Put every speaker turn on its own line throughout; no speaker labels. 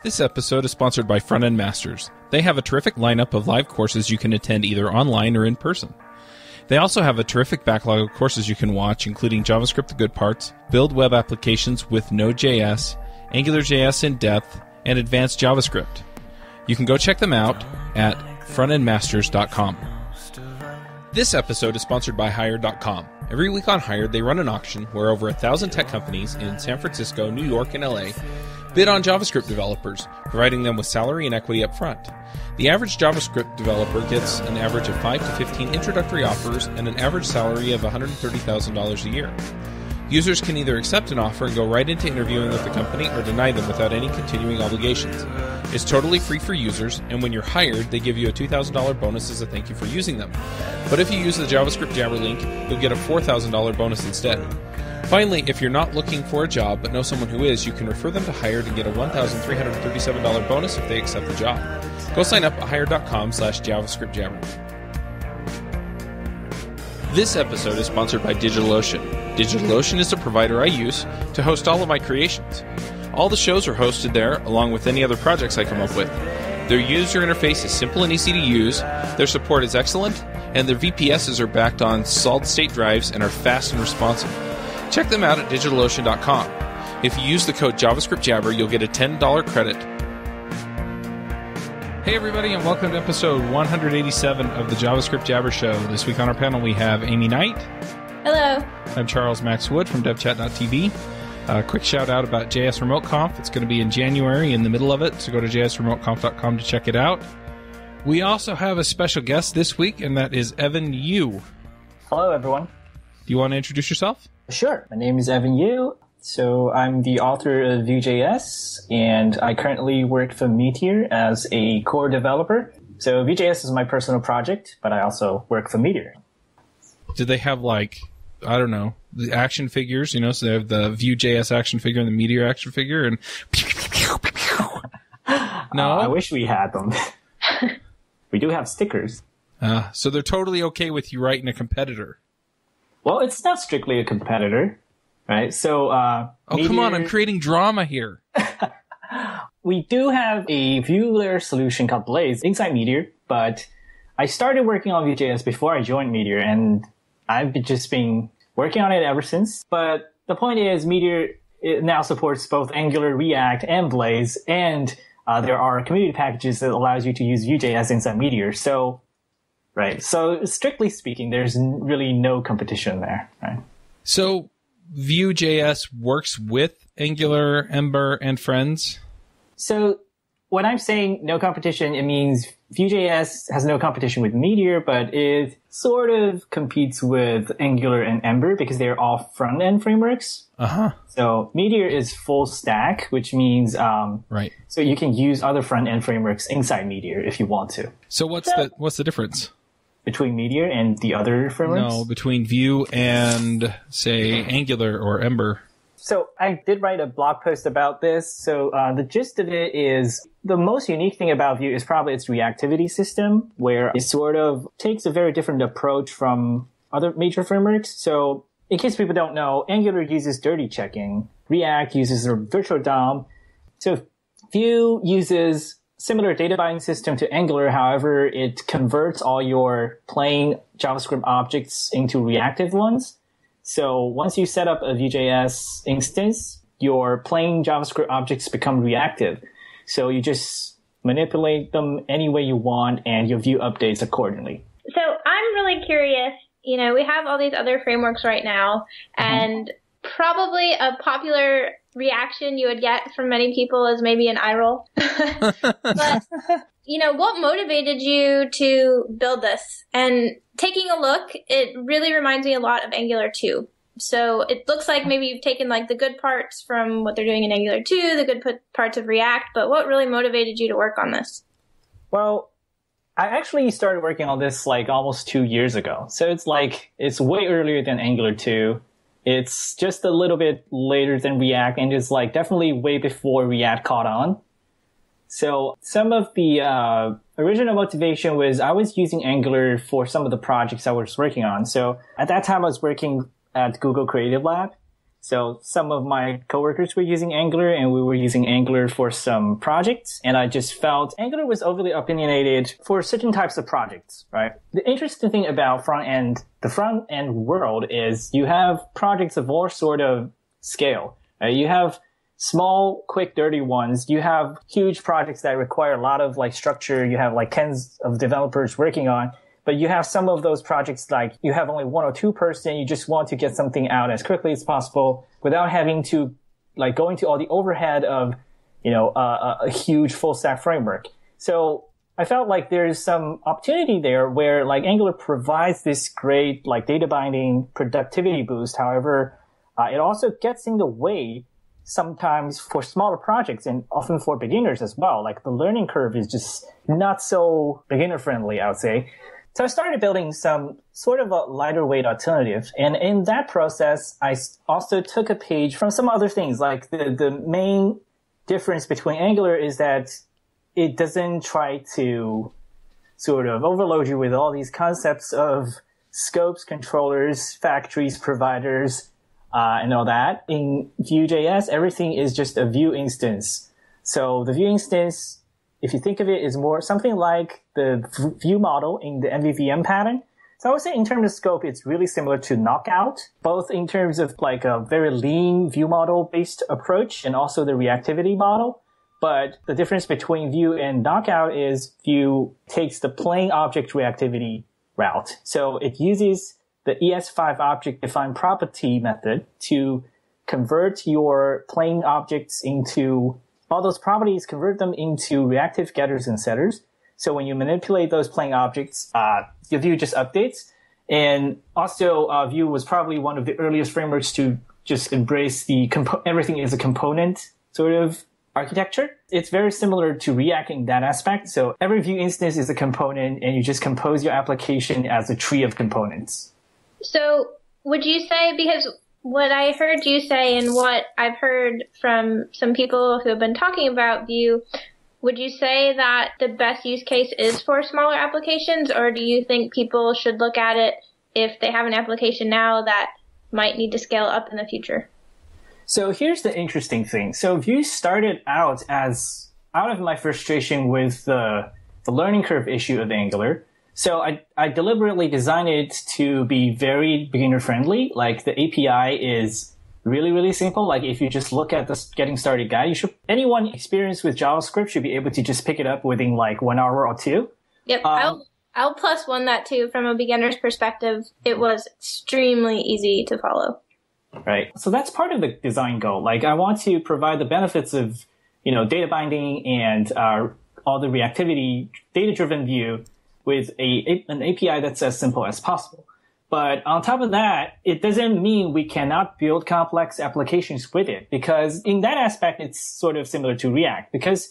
This episode is sponsored by Front End Masters. They have a terrific lineup of live courses you can attend either online or in person. They also have a terrific backlog of courses you can watch, including JavaScript the good parts, build web applications with Node.js, AngularJS in depth, and advanced JavaScript. You can go check them out at frontendmasters.com. This episode is sponsored by Hired.com. Every week on Hired, they run an auction where over a thousand tech companies in San Francisco, New York, and LA bid on JavaScript developers, providing them with salary and equity up front. The average JavaScript developer gets an average of 5 to 15 introductory offers and an average salary of $130,000 a year. Users can either accept an offer and go right into interviewing with the company or deny them without any continuing obligations. It's totally free for users, and when you're hired, they give you a $2,000 bonus as a thank you for using them. But if you use the JavaScript Jabber link, you'll get a $4,000 bonus instead. Finally, if you're not looking for a job but know someone who is, you can refer them to Hired and get a $1,337 bonus if they accept the job. Go sign up at hired.com slash JavaScript Jabber. This episode is sponsored by DigitalOcean. DigitalOcean is the provider I use to host all of my creations. All the shows are hosted there, along with any other projects I come up with. Their user interface is simple and easy to use, their support is excellent, and their VPSs are backed on solid state drives and are fast and responsive. Check them out at digitalocean.com. If you use the code JavaScript Jabber, you'll get a $10 credit Hey, everybody, and welcome to episode 187 of the JavaScript Jabber Show. This week on our panel, we have Aimee Knight.
Hello.
I'm Charles Max Wood from DevChat.tv. A uh, quick shout out about JS Remote Conf. It's going to be in January, in the middle of it, so go to jsremoteconf.com to check it out. We also have a special guest this week, and that is Evan You.
Hello, everyone.
Do you want to introduce yourself?
Sure. My name is Evan You. So I'm the author of Vue.js, and I currently work for Meteor as a core developer. So Vue.js is my personal project, but I also work for Meteor.
Do they have like I don't know the action figures? You know, so they have the Vue.js action figure and the Meteor action figure, and no,
Uh, I wish we had them. we do have stickers.
Uh, so they're totally okay with you writing a competitor.
Well, it's not strictly a competitor, right? So, uh,
Oh come on! I'm creating drama here.
we do have a view layer solution called Blaze inside Meteor, but I started working on Vue.js before I joined Meteor, and I've just been working on it ever since. But the point is, Meteor it now supports both Angular, React, and Blaze, and uh, there are community packages that allows you to use Vue.js inside Meteor. So, right. So strictly speaking, there's really no competition there, right?
So Vue.js works with Angular, Ember, and Friends.
So when I'm saying no competition, it means Vue.js has no competition with Meteor, but it sort of competes with Angular and Ember because they're all front end frameworks.
Uh huh.
So Meteor is full stack, which means um,
Right.
so you can use other front end frameworks inside Meteor if you want to.
So what's the what's the difference?
Between Meteor and the other frameworks.
No, between Vue and say Angular or Ember.
So I did write a blog post about this. So uh, the gist of it is the most unique thing about Vue is probably its reactivity system, where it sort of takes a very different approach from other major frameworks. So in case people don't know, Angular uses dirty checking. React uses a virtual DOM. So Vue uses similar data binding system to Angular. However, it converts all your plain JavaScript objects into reactive ones. So once you set up a Vue.js instance, your plain JavaScript objects become reactive. So you just manipulate them any way you want and your view updates accordingly.
So I'm really curious. You know, we have all these other frameworks right now, mm-hmm. and probably a popular reaction you would get from many people is maybe an eye roll. but you know, what motivated you to build this? And taking a look, it really reminds me a lot of Angular 2. So it looks like maybe you've taken like the good parts from what they're doing in Angular 2, the good parts of React, but what really motivated you to work on this?
Well, I actually started working on this like almost two years ago. So it's like, it's way earlier than Angular 2. It's just a little bit later than React and it's like definitely way before React caught on. So some of the uh, original motivation was I was using Angular for some of the projects I was working on. So at that time I was working at Google Creative Lab. So some of my coworkers were using Angular and we were using Angular for some projects. And I just felt Angular was overly opinionated for certain types of projects, right? The interesting thing about front end, the front end world is you have projects of all sort of scale. Right? You have small, quick, dirty ones. You have huge projects that require a lot of like structure. You have like tens of developers working on but you have some of those projects like you have only one or two person. You just want to get something out as quickly as possible without having to like go into all the overhead of, you know, a, a huge full stack framework. So I felt like there's some opportunity there where like Angular provides this great like data binding productivity boost. However, uh, it also gets in the way sometimes for smaller projects and often for beginners as well. Like the learning curve is just not so beginner friendly, I would say. So I started building some sort of a lighter weight alternative. And in that process, I also took a page from some other things. Like the, the main difference between Angular is that it doesn't try to sort of overload you with all these concepts of scopes, controllers, factories, providers, uh, and all that. In Vue.js, everything is just a Vue instance. So the Vue instance if you think of it, is more something like the view model in the MVVM pattern. So I would say in terms of scope, it's really similar to Knockout, both in terms of like a very lean view model based approach and also the reactivity model. But the difference between Vue and Knockout is Vue takes the plain object reactivity route. So it uses the ES5 object defined property method to convert your plain objects into all those properties, convert them into reactive getters and setters. So when you manipulate those plain objects, uh, your Vue just updates. And also, uh, Vue was probably one of the earliest frameworks to just embrace the compo- everything is a component sort of architecture. It's very similar to React in that aspect. So every Vue instance is a component, and you just compose your application as a tree of components.
So would you say because what I heard you say and what I've heard from some people who have been talking about Vue, would you say that the best use case is for smaller applications, or do you think people should look at it if they have an application now that might need to scale up in the future?
So here's the interesting thing. So Vue started out as out of my frustration with the, the learning curve issue of Angular. So I, I deliberately designed it to be very beginner friendly. Like the API is really, really simple. Like if you just look at the getting started guide, you should, anyone experienced with JavaScript should be able to just pick it up within like one hour or two.
Yep. Um, I'll, I'll plus one that too from a beginner's perspective. It was extremely easy to follow.
Right. So that's part of the design goal. Like I want to provide the benefits of, you know, data binding and, uh, all the reactivity, data driven view with a, an API that's as simple as possible. But on top of that, it doesn't mean we cannot build complex applications with it because in that aspect, it's sort of similar to React because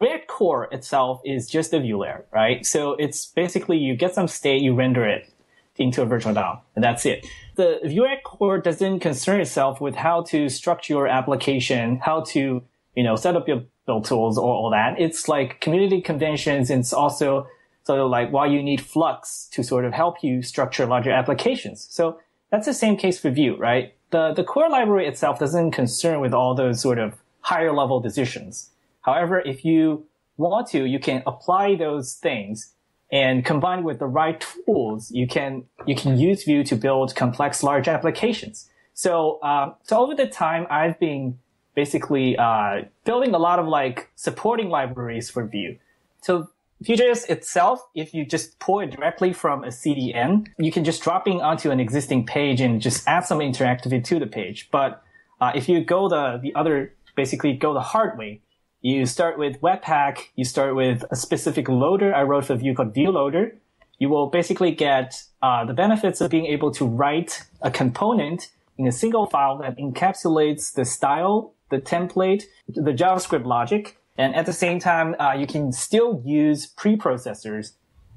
React core itself is just a view layer, right? So it's basically you get some state, you render it into a virtual DOM, and that's it. The React core doesn't concern itself with how to structure your application, how to, you know, set up your build tools or all that. It's like community conventions and it's also so like why you need Flux to sort of help you structure larger applications. So that's the same case for Vue, right? The, the core library itself doesn't concern with all those sort of higher level decisions. However, if you want to, you can apply those things and combined with the right tools, you can, you can use Vue to build complex large applications. So, uh, so over the time, I've been basically, uh, building a lot of like supporting libraries for Vue. So Vue.js itself, if you just pull it directly from a CDN, you can just drop in onto an existing page and just add some interactivity to the page. But uh, if you go the, the other, basically go the hard way, you start with Webpack, you start with a specific loader. I wrote for Vue called Vue Loader. You will basically get uh, the benefits of being able to write a component in a single file that encapsulates the style, the template, the JavaScript logic, and at the same time, uh, you can still use preprocessors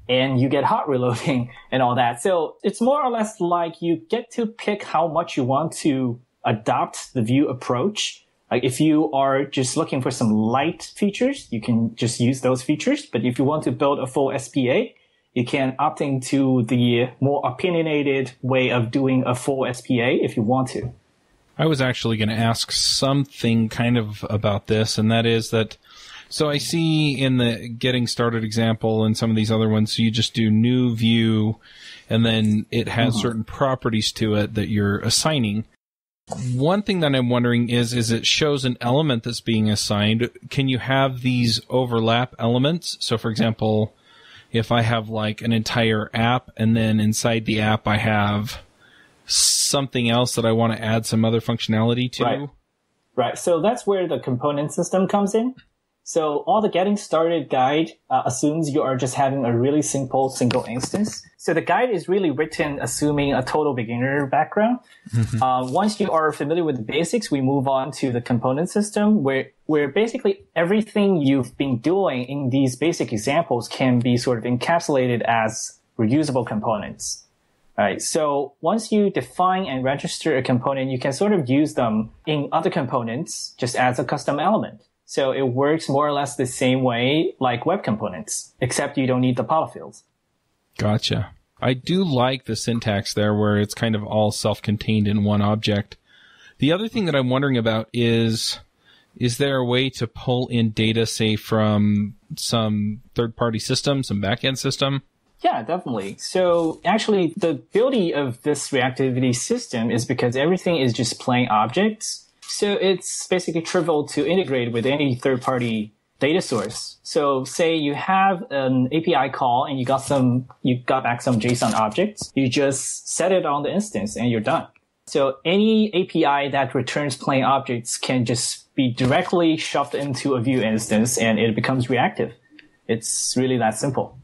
and you get hot reloading and all that. So it's more or less like you get to pick how much you want to adopt the Vue approach. Like if you are just looking for some light features, you can just use those features. But if you want to build a full SPA, you can opt into the more opinionated way of doing a full SPA if you want to.
I was actually going to ask something kind of about this, and that is that. So I see in the getting started example and some of these other ones, so you just do new Vue, and then it has hmm. certain properties to it that you're assigning. One thing that I'm wondering is, is it shows an element that's being assigned. Can you have these overlap elements? So, for example, if I have like an entire app, and then inside the app I have something else that I want to add some other functionality to.
Right. Right. So that's where the component system comes in. So all the getting started guide uh, assumes you are just having a really simple single instance. So the guide is really written assuming a total beginner background. Uh, once you are familiar with the basics, we move on to the component system where, where basically everything you've been doing in these basic examples can be sort of encapsulated as reusable components. Right. So once you define and register a component, you can sort of use them in other components just as a custom element. So it works more or less the same way like web components, except you don't need the polyfills.
Gotcha. I do like the syntax there where it's kind of all self-contained in one object. The other thing that I'm wondering about is, is there a way to pull in data, say, from some third-party system, some backend system?
Yeah, definitely. So actually the beauty of this reactivity system is because everything is just plain objects. So it's basically trivial to integrate with any third party data source. So say you have an API call and you got some, you got back some JSON objects. You just set it on the instance and you're done. So any API that returns plain objects can just be directly shoved into a Vue instance and it becomes reactive. It's really that simple.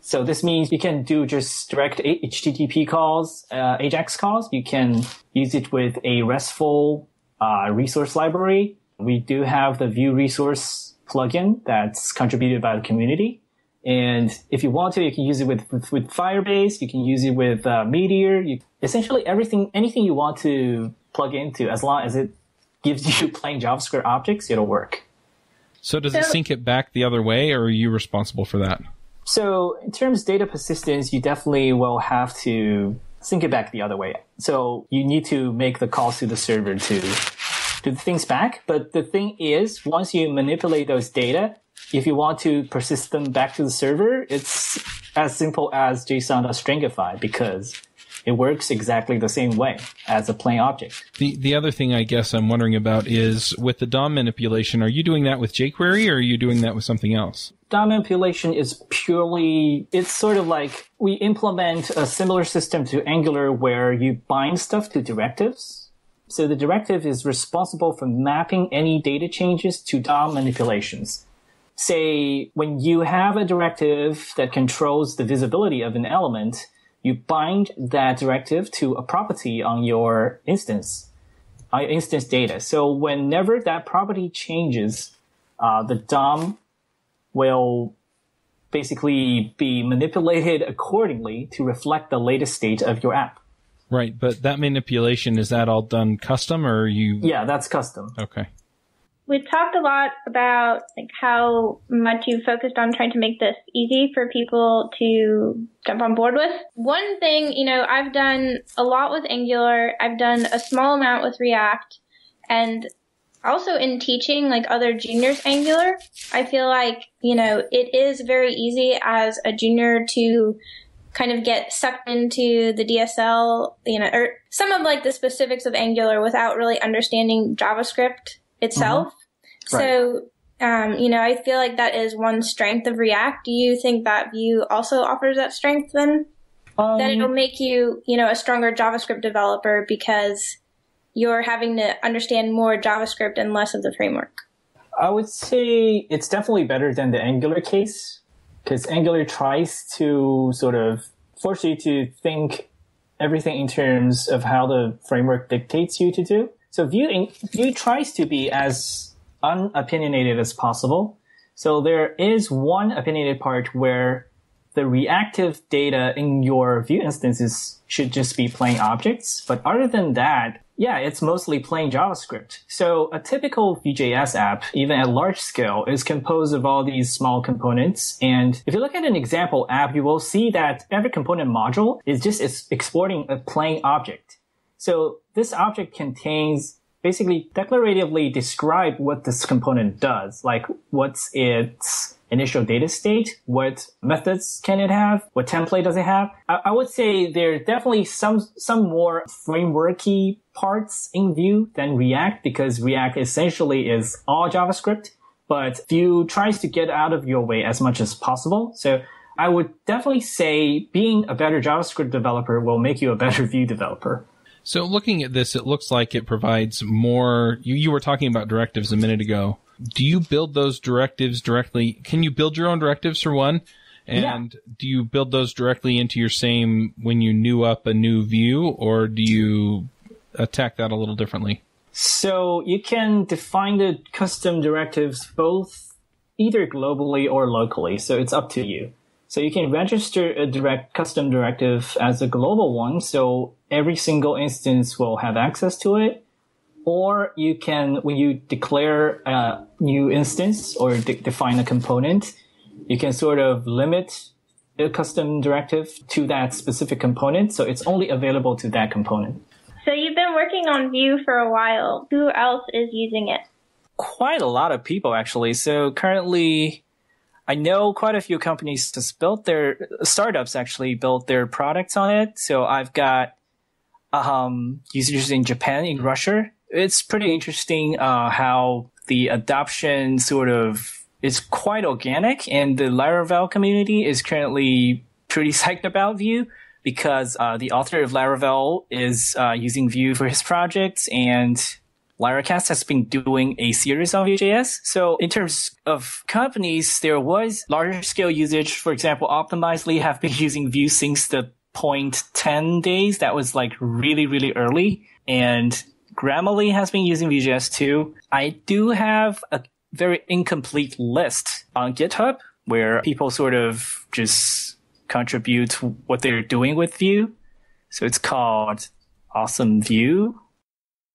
So this means you can do just direct HTTP calls, uh, AJAX calls. You can use it with a RESTful uh, resource library. We do have the Vue resource plugin that's contributed by the community. And if you want to, you can use it with, with, with Firebase. You can use it with uh, Meteor. You, essentially everything, anything you want to plug into, as long as it gives you plain JavaScript objects, it'll work.
So does it sync it back the other way, or are you responsible for that?
So in terms of data persistence, you definitely will have to sync it back the other way. So you need to make the calls to the server to do things back. But the thing is, once you manipulate those data, if you want to persist them back to the server, it's as simple as JSON.stringify because it works exactly the same way as a plain object.
The the other thing I guess I'm wondering about is with the DOM manipulation, are you doing that with jQuery or are you doing that with something else?
DOM manipulation is purely, it's sort of like we implement a similar system to Angular where you bind stuff to directives. So the directive is responsible for mapping any data changes to DOM manipulations. Say, when you have a directive that controls the visibility of an element, you bind that directive to a property on your instance, on your instance data. So whenever that property changes, uh, the DOM will basically be manipulated accordingly to reflect the latest state of your app.
Right, but that manipulation is that all done custom or are you
Yeah, that's custom.
Okay.
We talked a lot about like how much you focused on trying to make this easy for people to jump on board with. One thing, you know, I've done a lot with Angular. I've done a small amount with React and also in teaching like other juniors Angular, I feel like, you know, it is very easy as a junior to kind of get sucked into the DSL, you know, or some of like the specifics of Angular without really understanding JavaScript itself. Mm-hmm. So, um, you know, I feel like that is one strength of React. Do you think that Vue also offers that strength then?
Um,
That it'll make you, you know, a stronger JavaScript developer because you're having to understand more JavaScript and less of the framework.
I would say it's definitely better than the Angular case because Angular tries to sort of force you to think everything in terms of how the framework dictates you to do. So Vue, Vue tries to be as unopinionated as possible. So there is one opinionated part where the reactive data in your Vue instances should just be plain objects. But other than that, yeah, it's mostly plain JavaScript. So a typical Vue.js app, even at large scale, is composed of all these small components. And if you look at an example app, you will see that every component module is just exporting a plain object. So this object contains basically declaratively describe what this component does, like what's its initial data state, what methods can it have, what template does it have. I, I would say there are definitely some some more frameworky parts in Vue than React because React essentially is all JavaScript, but Vue tries to get out of your way as much as possible. So I would definitely say being a better JavaScript developer will make you a better Vue developer.
So looking at this, it looks like it provides more. You, you were talking about directives a minute ago. Do you build those directives directly? Can you build your own directives for one? And yeah. do you build those directly into your same when you new up a new Vue, or do you attack that a little differently?
So you can define the custom directives both either globally or locally. So it's up to you. So you can register a direct custom directive as a global one. So every single instance will have access to it. Or you can, when you declare a new instance or de- define a component, you can sort of limit a custom directive to that specific component. So it's only available to that component.
So you've been working on Vue for a while. Who else is using it?
Quite a lot of people actually. So currently I know quite a few companies just built their startups actually built their products on it. So I've got um, users in Japan, in Russia. It's pretty interesting uh, how the adoption sort of is quite organic, and the Laravel community is currently pretty psyched about Vue because uh, the author of Laravel is uh, using Vue for his projects, and Laracast has been doing a series on Vue.js. So in terms of companies, there was larger scale usage. For example, Optimizely have been using Vue since the point 10 days. That was like really, really early. And Grammarly has been using VJS too. I do have a very incomplete list on GitHub where people sort of just contribute what they're doing with Vue. So it's called Awesome Vue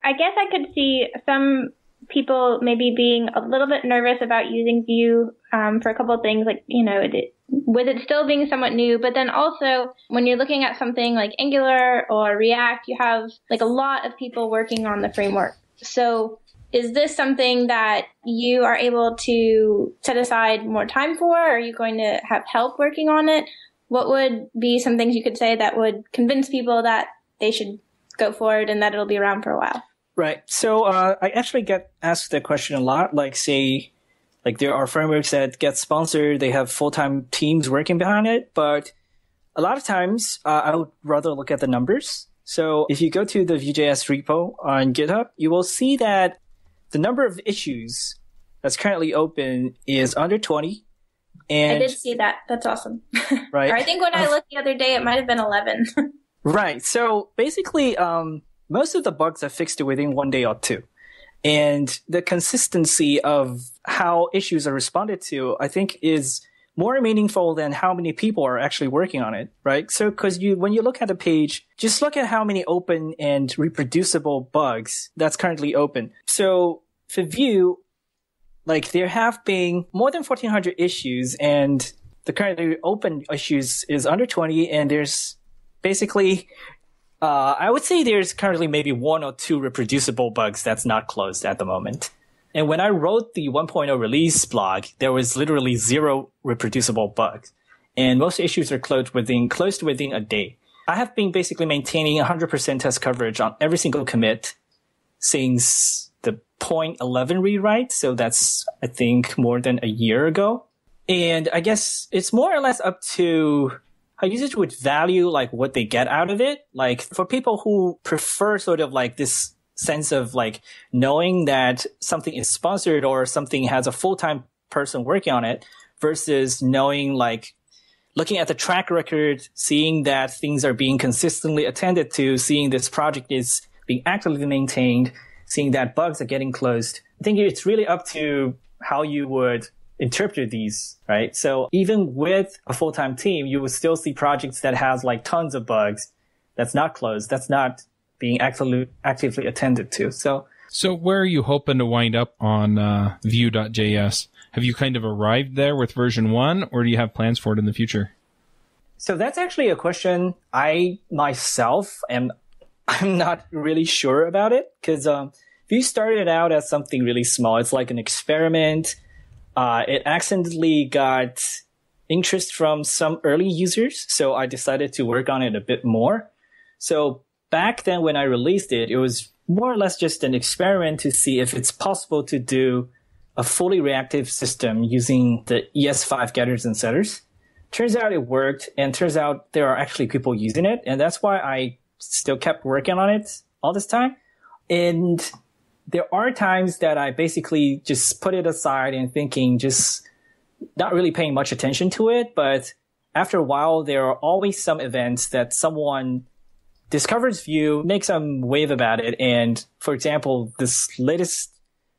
I guess I could see some people maybe being a little bit nervous about using Vue um, for a couple of things, like you know, it, with it still being somewhat new. But then also, when you're looking at something like Angular or React, you have like a lot of people working on the framework. So, is this something that you are able to set aside more time for? Are you going to have help working on it? What would be some things you could say that would convince people that they should go forward and that it'll be around for a while?
Right. So uh, I actually get asked that question a lot. Like, say, like there are frameworks that get sponsored, they have full time teams working behind it, but a lot of times uh, I would rather look at the numbers. So if you go to the Vue.js repo on GitHub, you will see that the number of issues that's currently open is under 20.
And I did see that. That's awesome.
Right.
I think when I looked the other day, it might have been 11.
right. So basically, um, most of the bugs are fixed within one day or two. And the consistency of how issues are responded to, I think, is more meaningful than how many people are actually working on it, right? So, cause you, when you look at the page, just look at how many open and reproducible bugs that's currently open. So for Vue, like there have been more than 1400 issues and the currently open issues is under 20 and there's basically uh, I would say there's currently maybe one or two reproducible bugs that's not closed at the moment. And when I wrote the 1.0 release blog, there was literally zero reproducible bugs. And most issues are closed within, closed within a day. I have been basically maintaining 100% test coverage on every single commit since the 0.11 rewrite. So that's, I think, more than a year ago. And I guess it's more or less up to how users would value like what they get out of it. Like for people who prefer sort of like this sense of like knowing that something is sponsored or something has a full-time person working on it versus knowing like looking at the track record, seeing that things are being consistently attended to, seeing this project is being actively maintained, seeing that bugs are getting closed. I think it's really up to how you would interpret these, right? So even with a full-time team, you will still see projects that has like tons of bugs that's not closed, that's not being actively, actively attended to. So,
so where are you hoping to wind up on uh, Vue.js? Have you kind of arrived there with version one, or do you have plans for it in the future?
So that's actually a question I myself am I'm not really sure about it because um, Vue started out as something really small. It's like an experiment. Uh, it accidentally got interest from some early users, so I decided to work on it a bit more. So back then when I released it, it was more or less just an experiment to see if it's possible to do a fully reactive system using the ES5 getters and setters. Turns out it worked, and turns out there are actually people using it, and that's why I still kept working on it all this time. And there are times that I basically just put it aside and thinking, just not really paying much attention to it. But after a while, there are always some events that someone discovers Vue, makes some wave about it. And for example, this latest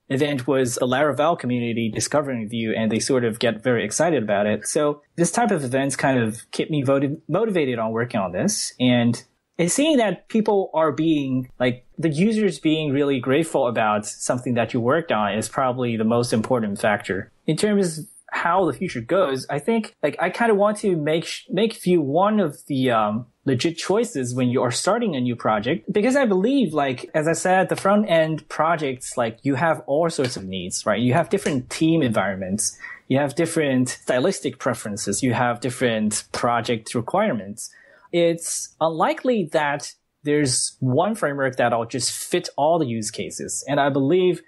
event was a Laravel community discovering Vue and they sort of get very excited about it. So this type of events kind of keep me voted, motivated on working on this. And and seeing that people are being like the users being really grateful about something that you worked on is probably the most important factor in terms of how the future goes. I think like I kind of want to make make Vue one of the um, legit choices when you are starting a new project because I believe like as I said, the front end projects like you have all sorts of needs, right? You have different team environments. You have different stylistic preferences. You have different project requirements it's unlikely that there's one framework that'll just fit all the use cases. And I believe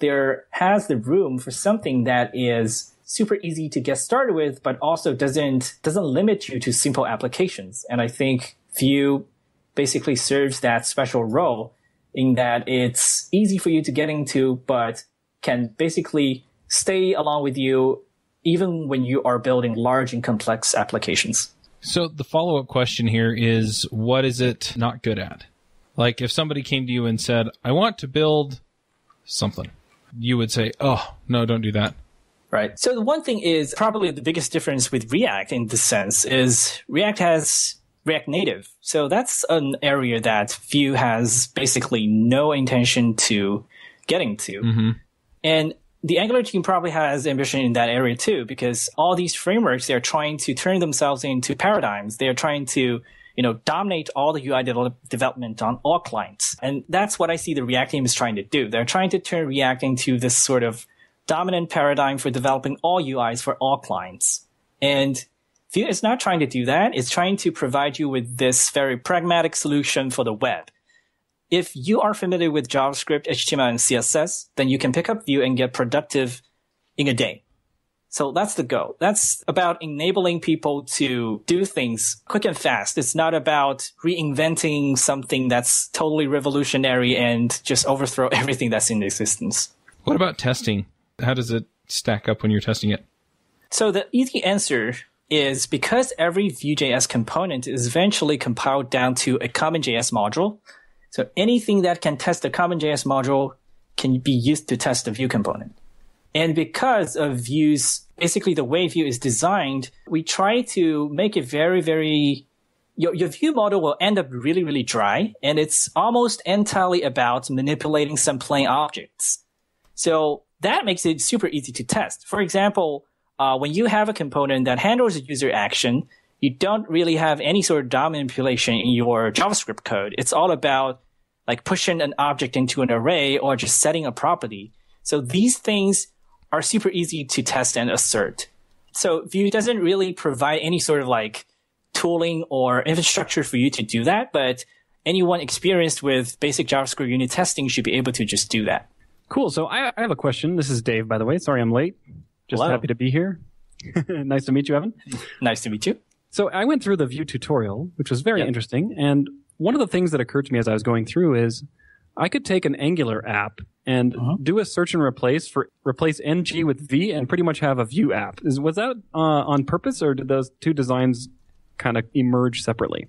there has the room for something that is super easy to get started with, but also doesn't, doesn't limit you to simple applications. And I think Vue basically serves that special role in that it's easy for you to get into, but can basically stay along with you even when you are building large and complex applications.
So the follow up question here is what is it not good at? Like if somebody came to you and said, I want to build something, you would say, Oh, no, don't do that.
Right. So the one thing is probably the biggest difference with React in this sense is React has React Native. So that's an area that Vue has basically no intention to getting to. Mm-hmm. And the Angular team probably has ambition in that area too, because all these frameworks, they're trying to turn themselves into paradigms. They're trying to, you know, dominate all the UI de- development on all clients. And that's what I see the React team is trying to do. They're trying to turn React into this sort of dominant paradigm for developing all UIs for all clients. And Vue is not trying to do that. It's trying to provide you with this very pragmatic solution for the web if you are familiar with JavaScript, HTML, and CSS, then you can pick up Vue and get productive in a day. So that's the goal. That's about enabling people to do things quick and fast. It's not about reinventing something that's totally revolutionary and just overthrow everything that's in existence.
What about testing? How does it stack up when you're testing it?
So the easy answer is because every Vue.js component is eventually compiled down to a CommonJS module, so anything that can test the CommonJS module can be used to test the Vue component. And because of views, basically the way Vue is designed, we try to make it very, very, your, your Vue model will end up really, really dry. And it's almost entirely about manipulating some plain objects. So that makes it super easy to test. For example, uh, when you have a component that handles a user action, you don't really have any sort of DOM manipulation in your JavaScript code. It's all about like pushing an object into an array or just setting a property. So these things are super easy to test and assert. So Vue doesn't really provide any sort of like tooling or infrastructure for you to do that, but anyone experienced with basic JavaScript unit testing should be able to just do that.
Cool. So I, I have a question. This is Dave, by the way. Sorry I'm late. Just Hello. happy to be here. nice to meet you, Evan.
Nice to meet you.
So I went through the Vue tutorial, which was very yep. interesting. And one of the things that occurred to me as I was going through is I could take an Angular app and uh-huh. do a search and replace for replace ng with v and pretty much have a Vue app. Is was that uh, on purpose or did those two designs kind of emerge separately?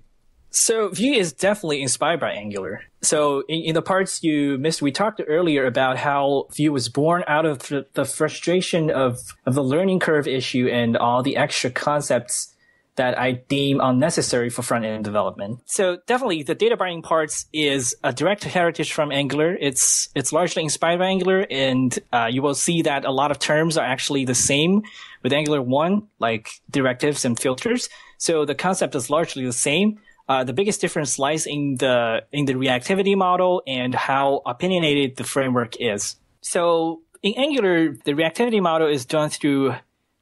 So Vue is definitely inspired by Angular. So in, in, the parts you missed, we talked earlier about how Vue was born out of the, the frustration of, of the learning curve issue and all the extra concepts that I deem unnecessary for front end development. So definitely the data binding parts is a direct heritage from Angular. It's, it's largely inspired by Angular and uh, you will see that a lot of terms are actually the same with Angular 1, like directives and filters. So the concept is largely the same. uh, the biggest difference lies in the in the reactivity model and how opinionated the framework is. So in Angular, the reactivity model is done through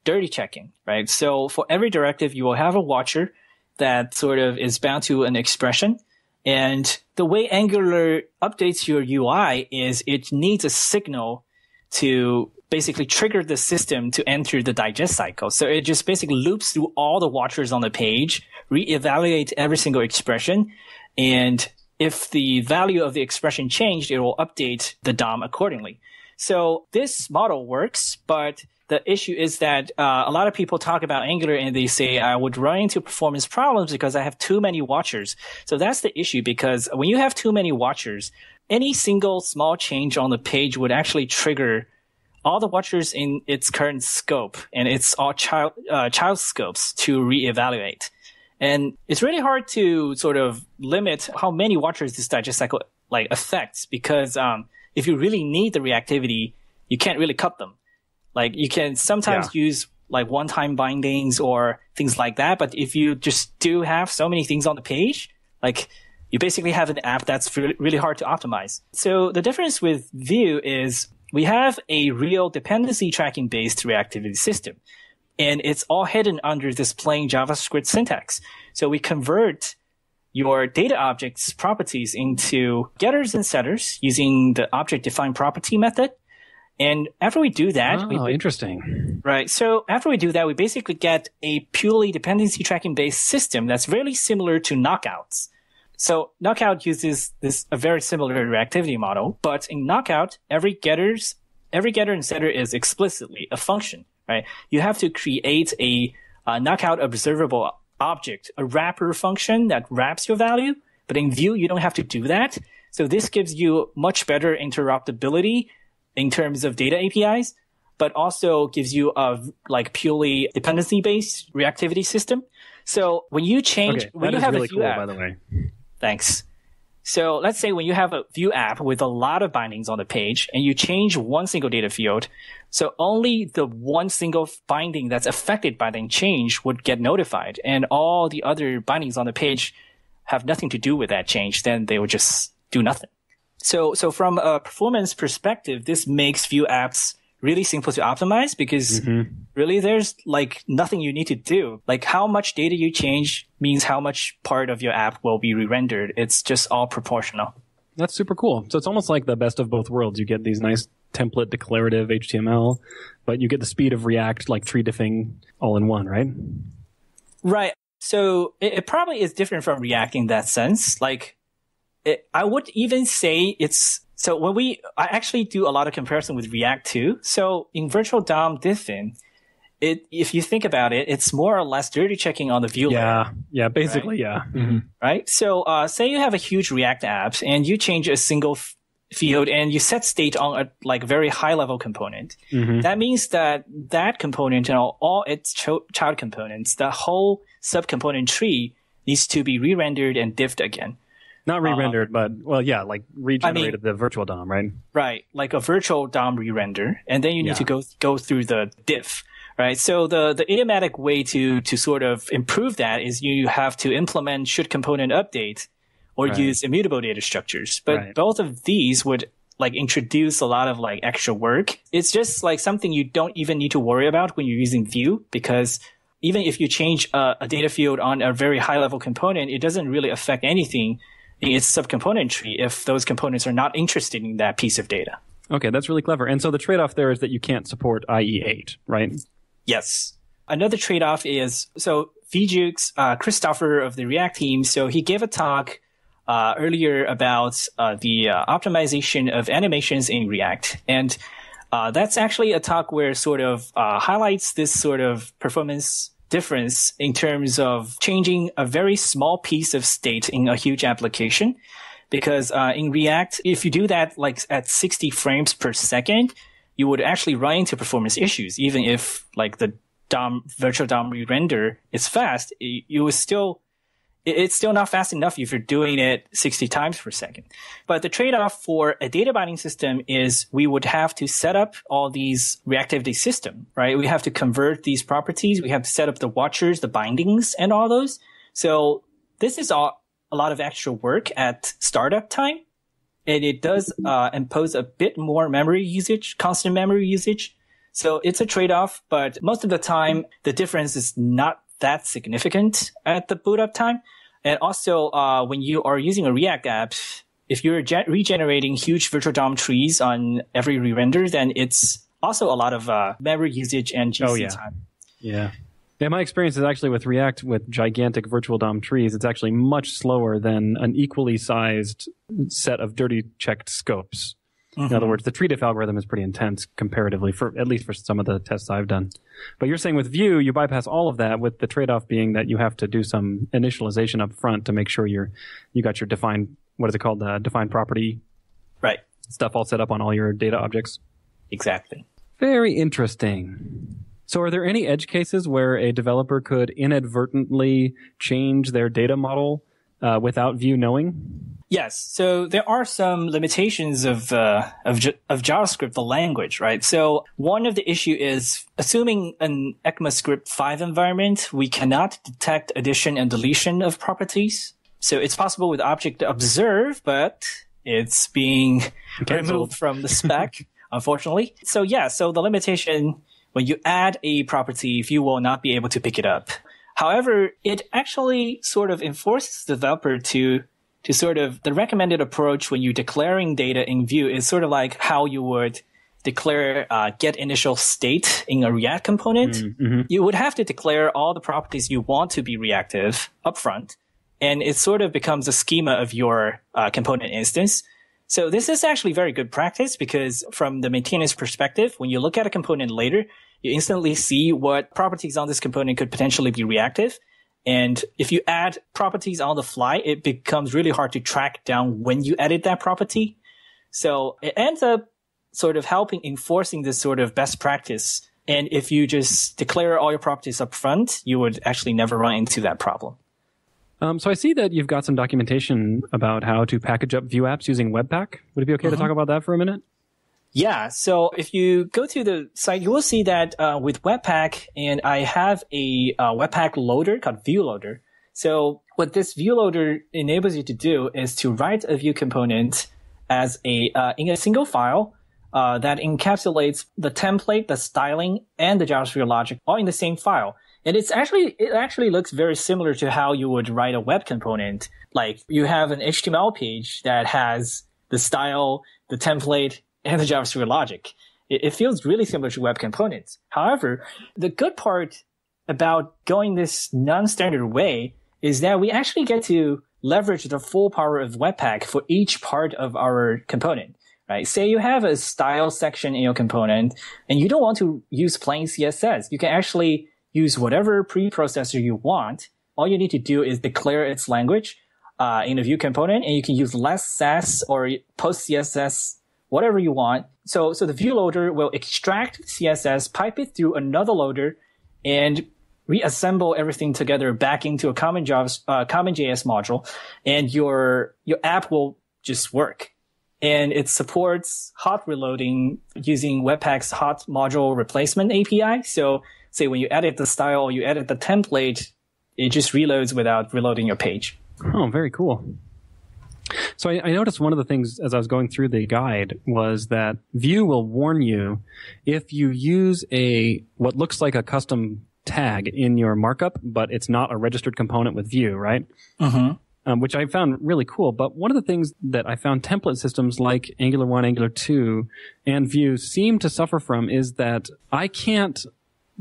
dirty checking, right? So for every directive, you will have a watcher that sort of is bound to an expression. And the way Angular updates your UI is it needs a signal to basically trigger the system to enter the digest cycle. So it just basically loops through all the watchers on the page, reevaluate every single expression, and if the value of the expression changed, it will update the DOM accordingly. So this model works, but the issue is that uh, a lot of people talk about Angular and they say I would run into performance problems because I have too many watchers. So that's the issue because when you have too many watchers, any single small change on the page would actually trigger all the watchers in its current scope and it's all child uh, child scopes to reevaluate. And it's really hard to sort of limit how many watchers this digest cycle like affects because um, if you really need the reactivity, you can't really cut them. Like you can sometimes yeah. use like one-time bindings or things like that, but if you just do have so many things on the page, like you basically have an app that's really hard to optimize. So the difference with Vue is we have a real dependency tracking based reactivity system. And it's all hidden under this plain JavaScript syntax. So we convert your data objects properties into getters and setters using the object defined property method. And after we do that,
oh,
we,
interesting.
Right. So after we do that, we basically get a purely dependency tracking based system that's really similar to knockouts. So Knockout uses this a very similar reactivity model, but in Knockout, every getters every getter and setter is explicitly a function, right? You have to create a, a knockout observable object, a wrapper function that wraps your value. But in Vue, you don't have to do that. So this gives you much better interoperability in terms of data APIs, but also gives you a like purely dependency based reactivity system. So when you change,
okay,
when you
have
really
a Vue
cool,
app, by the way.
Thanks. So let's say when you have a Vue app with a lot of bindings on the page and you change one single data field, so only the one single binding that's affected by the change would get notified and all the other bindings on the page have nothing to do with that change, then they would just do nothing. So, so from a performance perspective, this makes Vue apps really simple to optimize because mm-hmm. really there's like nothing you need to do. Like how much data you change means how much part of your app will be re-rendered. It's just all proportional.
That's super cool. So it's almost like the best of both worlds. You get these nice template declarative HTML, but you get the speed of React like tree diffing all in one, right?
Right. So it, it probably is different from React in that sense. Like it, I would even say it's so when we, I actually do a lot of comparison with React too. So in virtual DOM diffin, it, if you think about it, it's more or less dirty checking on the view
yeah,
layer.
Yeah, yeah, basically,
right?
yeah. Mm-hmm.
Right. So, uh, say you have a huge React app and you change a single f- field and you set state on a like very high level component. Mm-hmm. That means that that component and all, all its ch- child components, the whole subcomponent tree needs to be re-rendered and diffed again.
Not re-rendered, uh, but well, yeah, like regenerated I mean, the virtual DOM, right?
Right, like a virtual DOM re-render, and then you need yeah. to go go through the diff, right? So the the idiomatic way to to sort of improve that is you have to implement should component update or right. use immutable data structures. But right. both of these would like introduce a lot of like extra work. It's just like something you don't even need to worry about when you're using Vue because even if you change a, a data field on a very high level component, it doesn't really affect anything its subcomponent tree if those components are not interested in that piece of data.
Okay, that's really clever. And so the trade off there is that you can't support IE8, right?
Yes. Another trade off is so Vjeux, uh, Christopher of the React team, so he gave a talk uh, earlier about uh, the uh, optimization of animations in React. And uh, that's actually a talk where sort of uh, highlights this sort of performance difference in terms of changing a very small piece of state in a huge application. Because uh, in React, if you do that like at 60 frames per second, you would actually run into performance issues. Even if like the DOM virtual DOM re render is fast, you would still it's still not fast enough if you're doing it 60 times per second. But the trade-off for a data binding system is we would have to set up all these reactivity system, right? We have to convert these properties. We have to set up the watchers, the bindings and all those. So this is all, a lot of extra work at startup time. And it does uh, impose a bit more memory usage, constant memory usage. So it's a trade-off, but most of the time, the difference is not that significant at the boot up time. And also, uh, when you are using a React app, if you're ge- regenerating huge virtual DOM trees on every re-render, then it's also a lot of uh, memory usage and GC
Oh, yeah.
time.
Yeah. Yeah, my experience is actually with React with gigantic virtual DOM trees. It's actually much slower than an equally sized set of dirty checked scopes. In other words, the tree diff algorithm is pretty intense comparatively, for at least for some of the tests I've done. But you're saying with Vue, you bypass all of that, with the trade-off being that you have to do some initialization up front to make sure you're you got your defined what is it called uh, defined property
Right.
stuff all set up on all your data objects.
Exactly.
Very interesting. So, are there any edge cases where a developer could inadvertently change their data model uh, without Vue knowing?
Yes. So there are some limitations of uh, of of JavaScript, the language, right? So one of the issue is assuming an ECMAScript 5 environment, we cannot detect addition and deletion of properties. So it's possible with Object Observe, but it's being removed from the spec, unfortunately. So yeah, so the limitation when you add a property, you will not be able to pick it up. However, it actually sort of enforces the developer to to sort of the recommended approach when you're declaring data in Vue is sort of like how you would declare uh, get initial state in a React component. You would have to declare all the properties you want to be reactive upfront, and it sort of becomes a schema of your uh, component instance. So this is actually very good practice because from the maintenance perspective, when you look at a component later, you instantly see what properties on this component could potentially be reactive. And if you add properties on the fly, it becomes really hard to track down when you edit that property. So it ends up sort of helping enforcing this sort of best practice. And if you just declare all your properties up front, you would actually never run into that problem.
Um, so, I see that you've got some documentation about how to package up Vue apps using Webpack. Would it be okay to talk about that for a minute?
Yeah. So if you go to the site, you will see that uh, with Webpack, and I have a uh, Webpack loader called Vue Loader. So what this Vue Loader enables you to do is to write a Vue component as a uh, in a single file uh, that encapsulates the template, the styling, and the JavaScript logic all in the same file. And it's actually it actually looks very similar to how you would write a web component. Like you have an HTML page that has the style, the template, and the JavaScript logic. It, it feels really similar to web components. However, the good part about going this non-standard way is that we actually get to leverage the full power of Webpack for each part of our component. Right? Say you have a style section in your component and you don't want to use plain CSS. You can actually use whatever preprocessor you want. All you need to do is declare its language uh, in a Vue component, and you can use less Sass or PostCSS, whatever you want. So, so the Vue loader will extract CSS, pipe it through another loader, and reassemble everything together back into a common uh, CommonJS module, and your your app will just work. And it supports hot reloading using Webpack's hot module replacement API. So, say when you edit the style or you edit the template, it just reloads without reloading your page.
Oh, very cool. So I, I noticed one of the things as I was going through the guide was that Vue will warn you if you use a what looks like a custom tag in your markup, but it's not a registered component with Vue, right? Um, which I found really cool. But one of the things that I found template systems like Angular 1, Angular 2, and Vue seem to suffer from is that I can't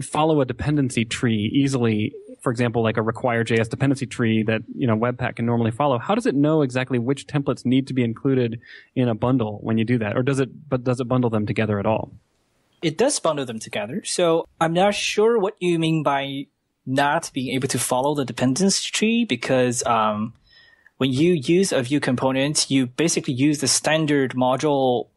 follow a dependency tree easily. For example, like a RequireJS dependency tree that you know Webpack can normally follow. How does it know exactly which templates need to be included in a bundle when you do that, or does it? But does it bundle them together at all?
It does bundle them together. So I'm not sure what you mean by not being able to follow the dependency tree because um, when you use a Vue component, you basically use the standard module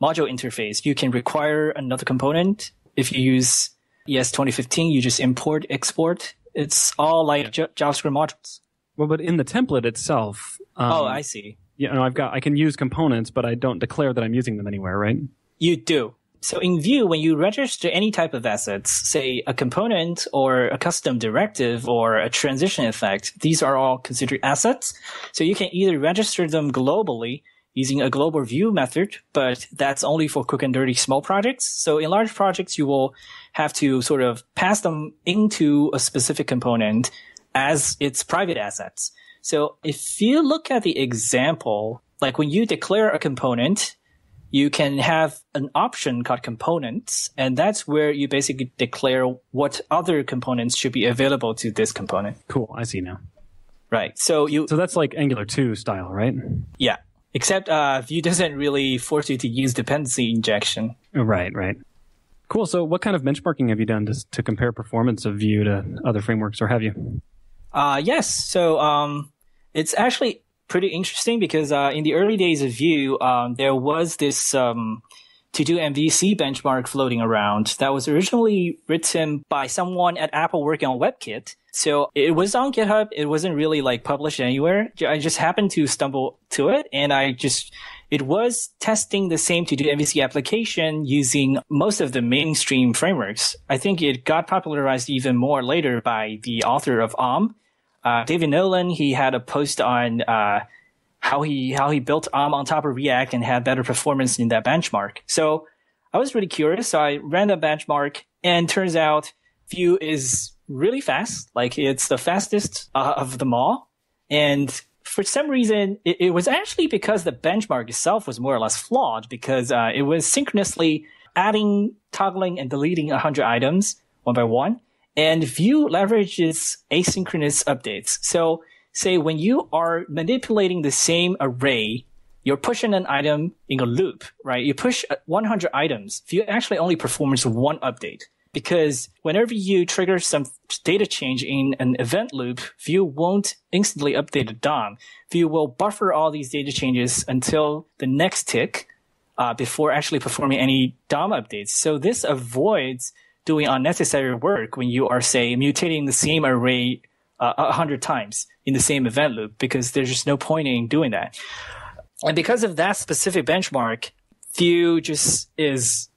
module interface. You can require another component. If you use ES 2015, you just import, export. It's all like J- JavaScript modules.
Well, but in the template itself, um,
oh, I see.
you know, I've got I can use components, but I don't declare that I'm using them anywhere, right?
You do. So in Vue, when you register any type of assets, say a component or a custom directive or a transition effect, these are all considered assets. So you can either register them globally using a global Vue method, but that's only for quick and dirty small projects. So in large projects, you will have to sort of pass them into a specific component as its private assets. So if you look at the example, like when you declare a component, you can have an option called components, and that's where you basically declare what other components should be available to this component.
Cool. I see now.
Right. So you,
So that's like Angular 2 style, right?
yeah. Except, uh, Vue doesn't really force you to use dependency injection.
Right, right. Cool. So what kind of benchmarking have you done to, to compare performance of Vue to other frameworks, or have you?
Uh, yes. So, um, it's actually pretty interesting because, uh, in the early days of Vue, um, there was this, um, TodoMVC benchmark floating around that was originally written by someone at Apple working on WebKit. So it was on GitHub. It wasn't really like published anywhere. I just happened to stumble to it and I just, it was testing the same to do MVC application using most of the mainstream frameworks. I think it got popularized even more later by the author of Om, uh, David Nolen. He had a post on, uh, how he how he built Om on top of React and had better performance in that benchmark. So I was really curious. So I ran the benchmark, and turns out Vue is really fast. Like it's the fastest uh, of them all. And for some reason, it, it, was actually because the benchmark itself was more or less flawed because uh, it was synchronously adding, toggling, and deleting 100 items one by one. And Vue leverages asynchronous updates. So say when you are manipulating the same array, you're pushing an item in a loop, right? You push 100 items. Vue actually only performs one update because whenever you trigger some data change in an event loop, Vue won't instantly update the DOM. Vue will buffer all these data changes until the next tick uh, before actually performing any DOM updates. So this avoids doing unnecessary work when you are, say, mutating the same array uh, a hundred times in the same event loop because there's just no point in doing that. And because of that specific benchmark, Vue just is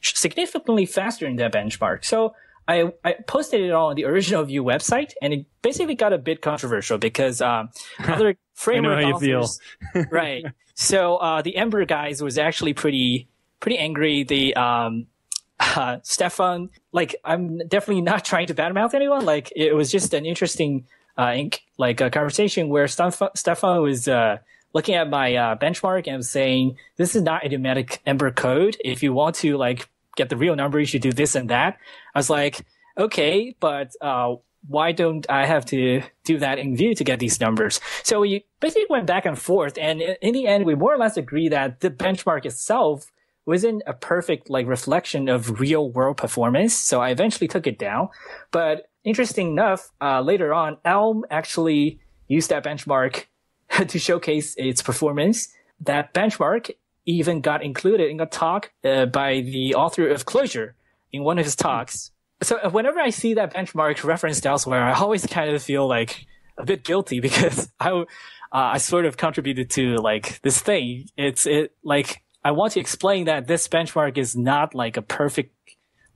significantly faster in that benchmark. So I, I posted it all on the original Vue website, and it basically got a bit controversial because um, other framework
I know how you
authors,
feel.
right? So uh, the Ember guys was actually pretty pretty angry. The um, uh, Stefan, like I'm definitely not trying to badmouth anyone. Like it was just an interesting uh, like a conversation where Stefan, was uh, looking at my uh, benchmark and saying, "This is not idiomatic Ember code. If you want to like get the real number, you should do this and that." I was like, "Okay, but uh, why don't I have to do that in Vue to get these numbers?" So we basically went back and forth, and in the end, we more or less agree that the benchmark itself wasn't a perfect like reflection of real world performance. So I eventually took it down. But interesting enough, uh, later on, Elm actually used that benchmark to showcase its performance. That benchmark even got included in a talk uh, by the author of Clojure in one of his talks. So uh, whenever I see that benchmark referenced elsewhere, I always kind of feel like a bit guilty because I, uh, I sort of contributed to like this thing. It's it like I want to explain that this benchmark is not like a perfect,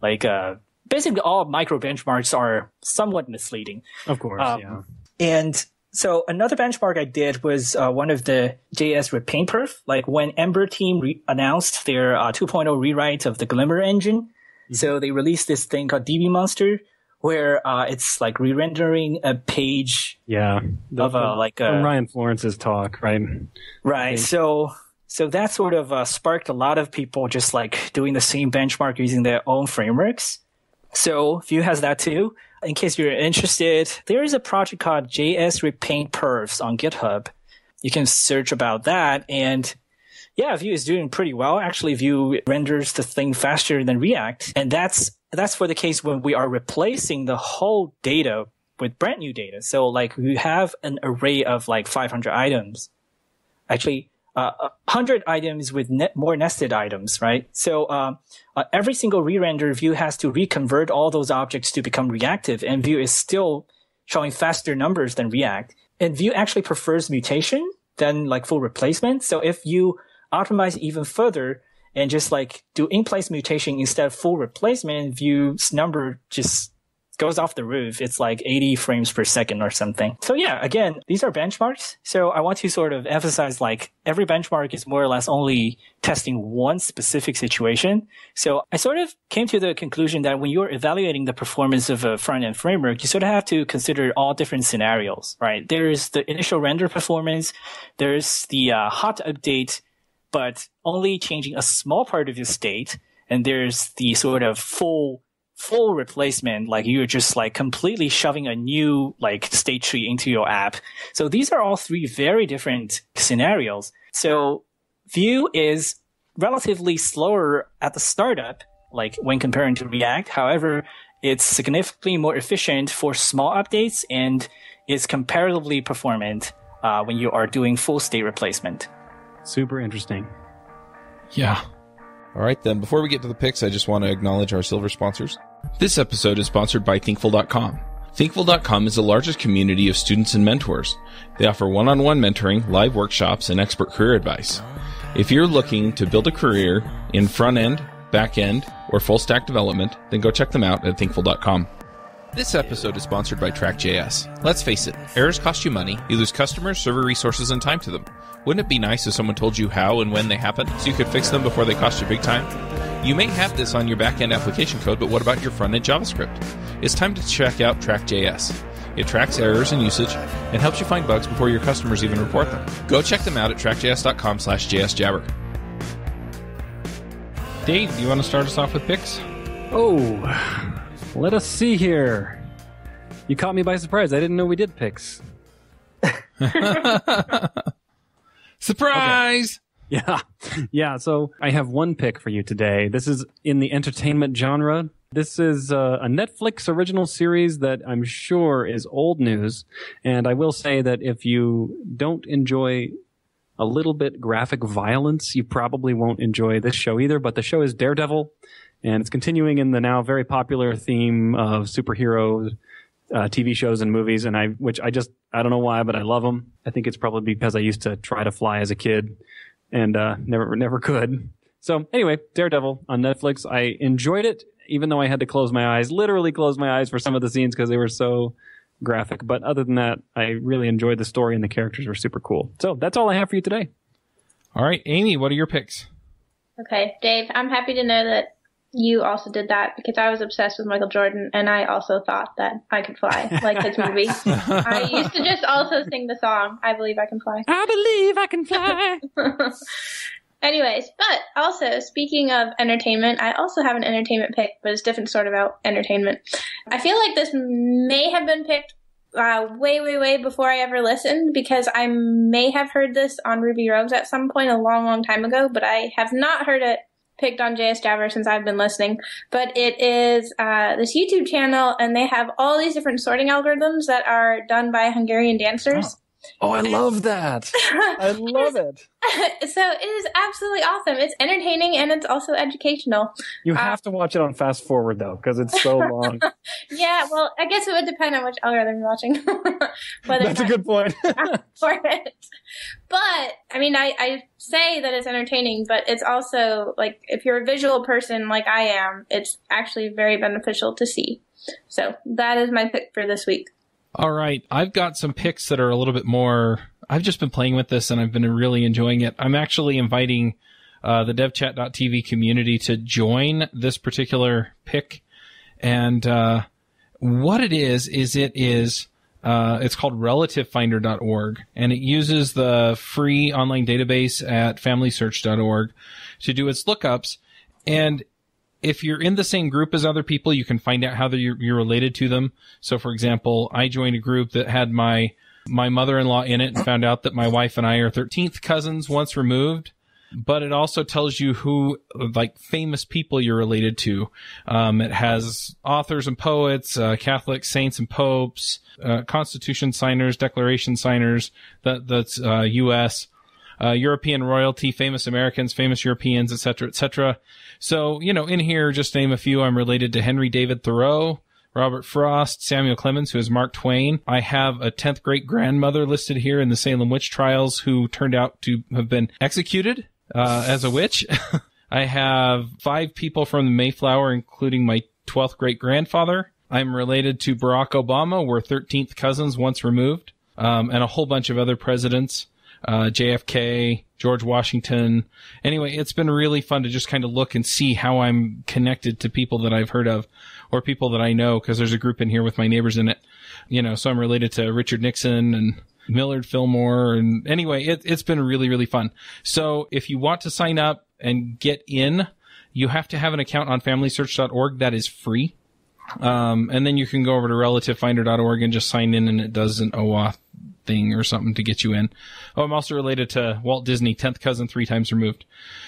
like, uh, basically all micro benchmarks are somewhat misleading.
Of course,
Um,
yeah.
And so another benchmark I did was uh, one of the JS repaint perf. Like when Ember team re- announced their uh, 2.0 rewrite of the Glimmer engine, so they released this thing called DB Monster, where uh, it's like re-rendering a page
Yeah. The,
of a like
from
a
Ryan Florence's talk, right?
Right. So so that sort of uh, sparked a lot of people just like doing the same benchmark using their own frameworks. So Vue has that too. In case you're interested, there is a project called JS Repaint Perfs on GitHub. You can search about that and yeah, Vue is doing pretty well. Actually, Vue renders the thing faster than React. And that's, that's for the case when we are replacing the whole data with brand new data. So like we have an array of like 500 items. Actually, uh, 100 items with more nested items, right? So um, uh, every single re-render Vue has to reconvert all those objects to become reactive, and Vue is still showing faster numbers than React. And Vue actually prefers mutation than like full replacement. So if you optimize even further and just like do in-place mutation instead of full replacement, Vue's number just goes off the roof. It's like 80 frames per second or something. So yeah, again, these are benchmarks. So I want to sort of emphasize like every benchmark is more or less only testing one specific situation. So I sort of came to the conclusion that when you're evaluating the performance of a front end framework, you sort of have to consider all different scenarios, right? There's the initial render performance. There's the uh, hot update, but only changing a small part of your state. And there's the sort of full full replacement, like you're just like completely shoving a new like state tree into your app. So these are all three very different scenarios. So Vue is relatively slower at the startup, like when comparing to React. However, it's significantly more efficient for small updates and is comparatively performant uh, when you are doing full state replacement.
Super interesting.
Yeah. All right, then. Before we get to the picks, I just want to acknowledge our silver sponsors. This episode is sponsored by Thinkful.com. Thinkful.com is the largest community of students and mentors. They offer one on one mentoring, live workshops, and expert career advice. If you're looking to build a career in front end, back end, or full stack development, then go check them out at Thinkful.com. This episode is sponsored by Track.js. Let's face it, errors cost you money, you lose customers, server resources, and time to them. Wouldn't it be nice if someone told you how and when they happen so you could fix them before they cost you big time? You may have this on your backend application code, but what about your front end JavaScript? It's time to check out Track.js. It tracks errors and usage and helps you find bugs before your customers even report them. Go check them out at trackjs.com slash jsjabber. Dave, do you want to start us off with picks?
Oh, let us see here. You caught me by surprise. I didn't know we did picks.
Surprise!
Yeah. Yeah. So I have one pick for you today. This is in the entertainment genre. This is uh, a Netflix original series that I'm sure is old news. And I will say that if you don't enjoy a little bit graphic violence, you probably won't enjoy this show either. But the show is Daredevil, and it's continuing in the now very popular theme of superhero uh, TV shows and movies. And I, which I just, I don't know why, but I love them. I think it's probably because I used to try to fly as a kid and uh, never never could. So anyway, Daredevil on Netflix. I enjoyed it, even though I had to close my eyes, literally close my eyes for some of the scenes because they were so graphic. But other than that, I really enjoyed the story and the characters were super cool. So that's all I have for you today.
All right, Aimee, what are your picks?
Okay, Dave, I'm happy to know that you also did that because I was obsessed with Michael Jordan and I also thought that I could fly like his movie. I used to just also sing the song, I Believe I Can Fly.
I believe I can fly.
Anyways, but also speaking of entertainment, I also have an entertainment pick, but it's different sort of out entertainment. I feel like this may have been picked uh, way, way, way before I ever listened because I may have heard this on Ruby Rogues at some point a long, long time ago, but I have not heard it picked on JS Jabber since I've been listening. But it is uh, this YouTube channel, and they have all these different sorting algorithms that are done by Hungarian dancers.
Oh. Oh, I love that. I love it.
so it is absolutely awesome. It's entertaining and it's also educational.
You have uh, to watch it on fast forward though, because it's so long.
yeah, well, I guess it would depend on which algorithm you're watching.
That's a good point.
for it. But I mean, I, I say that it's entertaining, but it's also like if you're a visual person like I am, it's actually very beneficial to see. So that is my pick for this week.
All right. I've got some picks that are a little bit more. I've just been playing with this and I've been really enjoying it. I'm actually inviting uh, the devchat.tv community to join this particular pick. And uh, what it is, is it is. Uh, it's called relativefinder.org and it uses the free online database at familysearch.org to do its lookups. And if you're in the same group as other people, you can find out how you're, you're related to them. So, for example, I joined a group that had my my mother-in-law in it and found out that my wife and I are 13th cousins once removed. But it also tells you who, like, famous people you're related to. Um, it has authors and poets, uh, Catholic saints and popes, uh, Constitution signers, Declaration signers. That that's uh, U.S uh, European royalty, famous Americans, famous Europeans, etc., etc. So, you know, in here, just name a few. I'm related to Henry David Thoreau, Robert Frost, Samuel Clemens, who is Mark Twain. I have a 10th great grandmother listed here in the Salem witch trials who turned out to have been executed uh, as a witch. I have five people from the Mayflower, including my 12th great grandfather. I'm related to Barack Obama. We're 13th cousins once removed, um, and a whole bunch of other presidents. Uh, JFK, George Washington. Anyway, it's been really fun to just kind of look and see how I'm connected to people that I've heard of or people that I know because there's a group in here with my neighbors in it. You know, so I'm related to Richard Nixon and Millard Fillmore. And anyway, it, it's been really, really fun. So if you want to sign up and get in, you have to have an account on familysearch.org that is free. Um, and then you can go over to relativefinder.org and just sign in and it does an OAuth thing or something to get you in. Oh, I'm also related to Walt Disney, 10th cousin, three times removed.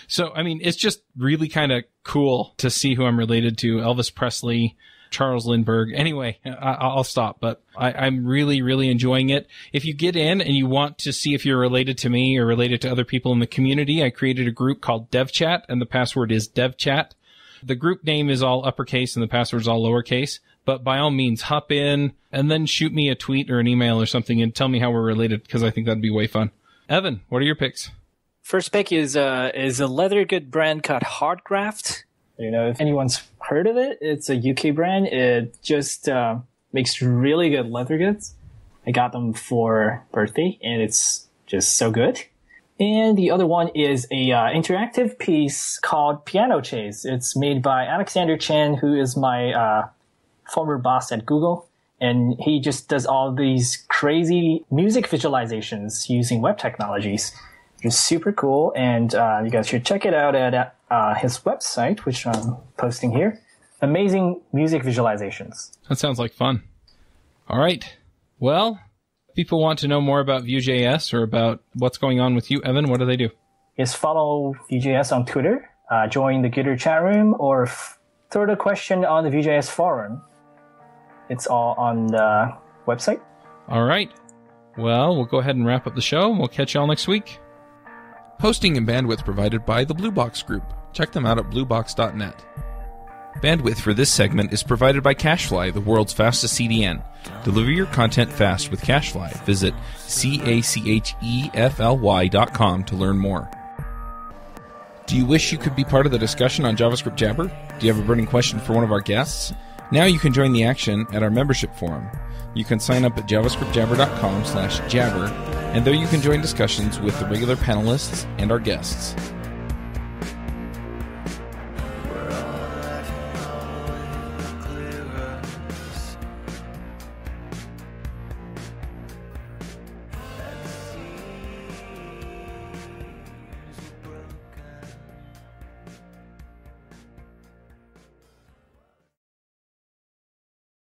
So, I mean, it's just really kind of cool to see who I'm related to. Elvis Presley, Charles Lindbergh. Anyway, I, will stop, but I, am really, really enjoying it. If you get in and you want to see if you're related to me or related to other people in the community, I created a group called DevChat and the password is DevChat. The group name is all uppercase and the password is all lowercase but by all means hop in and then shoot me a tweet or an email or something and tell me how we're related because I think that'd be way fun. Evan, what are your picks?
First pick is uh, is a leather good brand called Hard Graft. You know, if anyone's heard of it, it's a UK brand. It just uh, makes really good leather goods. I got them for birthday, and it's just so good. And the other one is a uh, interactive piece called Piano Phase. It's made by Alexander Chen, who is my uh, former boss at Google. And he just does all these crazy music visualizations using web technologies. It's super cool. And uh, you guys should check it out at uh, his website, which I'm posting here. Amazing music visualizations.
That sounds like fun. All right. Well, people want to know more about Vue.js or about what's going on with you, Evan, what do they do?
Yes, follow Vue.js on Twitter, uh, join the Gitter chat room, or f- throw the question on the Vue.js forum. It's all on the website.
All right. Well, we'll go ahead and wrap up the show, we'll catch you all next week. Hosting and bandwidth provided by the Blue Box Group. Check them out at bluebox.net. Bandwidth for this segment is provided by CacheFly, the world's fastest CDN. Deliver your content fast with CacheFly. Visit C-A-C-H-E-F-L-Y dot com to learn more. Do you wish you could be part of the discussion on JavaScript Jabber? Do you have a burning question for one of our guests? Now you can join the action at our membership forum. You can sign up at javascriptjabber.com slash jabber, and there you can join discussions with the regular panelists and our guests.